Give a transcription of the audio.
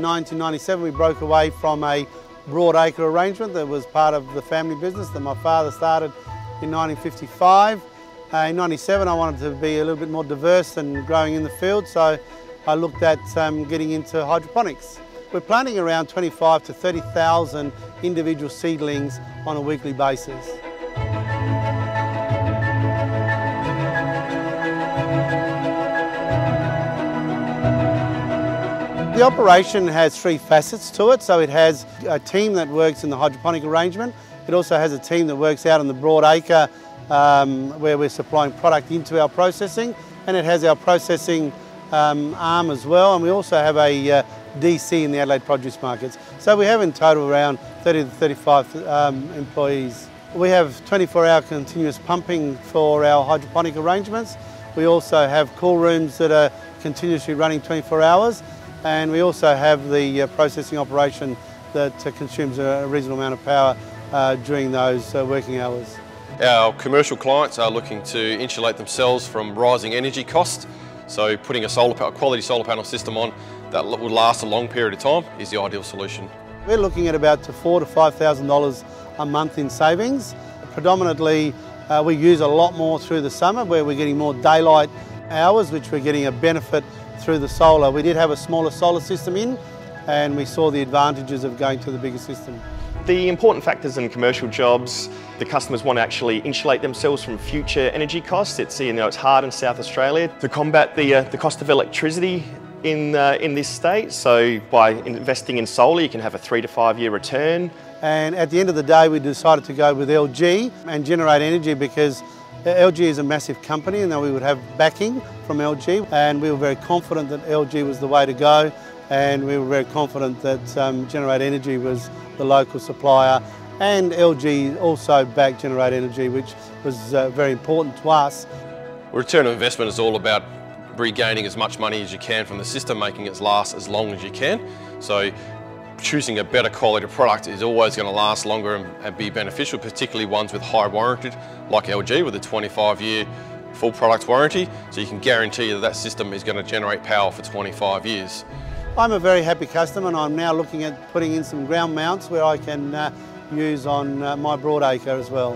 in 1997 we broke away from a broadacre arrangement that was part of the family business that my father started in 1955. Uh, in 97 I wanted to be a little bit more diverse and growing in the field so I looked at um, getting into hydroponics. We're planting around 25 to 30,000 individual seedlings on a weekly basis. The operation has three facets to it. So it has a team that works in the hydroponic arrangement. It also has a team that works out on the broad acre um, where we're supplying product into our processing. And it has our processing um, arm as well. And we also have a uh, DC in the Adelaide produce markets. So we have in total around 30 to 35 um, employees. We have 24 hour continuous pumping for our hydroponic arrangements. We also have cool rooms that are continuously running 24 hours and we also have the uh, processing operation that uh, consumes a reasonable amount of power uh, during those working hours. Our commercial clients are looking to insulate themselves from rising energy costs, so putting a solar quality solar panel system on that will last a long period of time is the ideal solution. We're looking at about to four to five thousand dollars a month in savings. Predominantly, uh, we use a lot more through the summer where we're getting more daylight hours, which we're getting a benefit through the solar. We did have a smaller solar system in and we saw the advantages of going to the bigger system. The important factors in commercial jobs, the customers want to actually insulate themselves from future energy costs. It's, you know, it's hard in South Australia to combat the, uh, the cost of electricity in, uh, in this state. So by investing in solar, you can have a three to five year return. And at the end of the day, we decided to go with LG and generate energy because LG is a massive company and we would have backing from LG and we were very confident that LG was the way to go and we were very confident that um, Generate Energy was the local supplier and LG also backed Generate Energy which was uh, very important to us. Return on investment is all about regaining as much money as you can from the system, making it last as long as you can. So choosing a better quality product is always going to last longer and, be beneficial, particularly ones with high warranty, like LG with a 25 year full product warranty. So you can guarantee that that system is going to generate power for 25 years. I'm a very happy customer and I'm now looking at putting in some ground mounts where I can uh, use on uh, my broadacre as well.